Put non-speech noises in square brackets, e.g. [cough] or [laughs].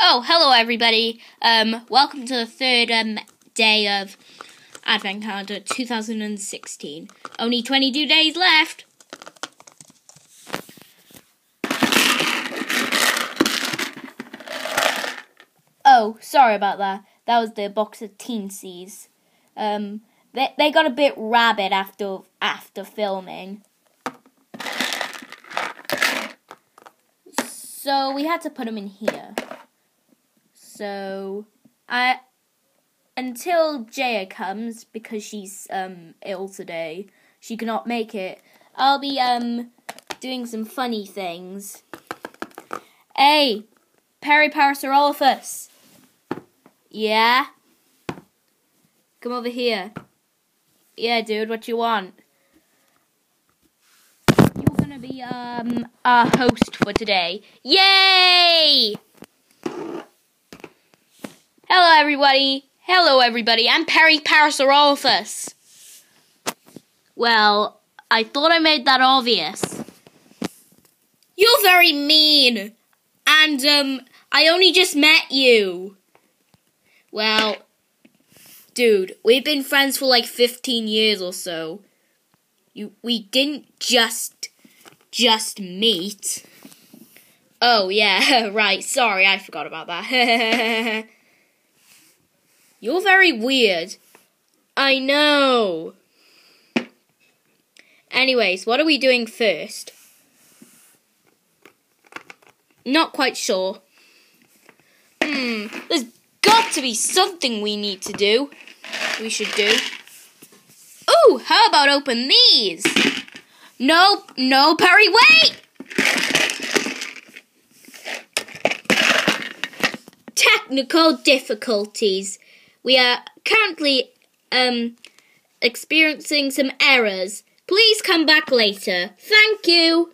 Oh, hello everybody. Um, welcome to the third um day of Advent Calendar 2016. Only 22 days left. Oh, sorry about that. That was the box of Teensies. Um, they they got a bit rabid after after filming. So we had to put them in here. So I until Jaya comes because she's um ill today, she cannot make it. I'll be um doing some funny things. Hey, Perry Parasaurolophus. Yeah? Come over here. Yeah, dude, what you want? You're gonna be um our host for today. Yay! Hello, everybody. Hello, everybody. I'm Perry Parasaurolophus. Well, I thought I made that obvious. You're very mean. And, um, I only just met you. Well, dude, we've been friends for like 15 years or so. You, we didn't just, just meet. Oh, yeah, [laughs] right. Sorry, I forgot about that. [laughs] You're very weird. I know. Anyways, what are we doing first? Not quite sure. Hmm, there's got to be something we need to do. We should do. Ooh, how about open these? Nope, no, Perry, wait! Technical difficulties. We are currently um, experiencing some errors. Please come back later. Thank you.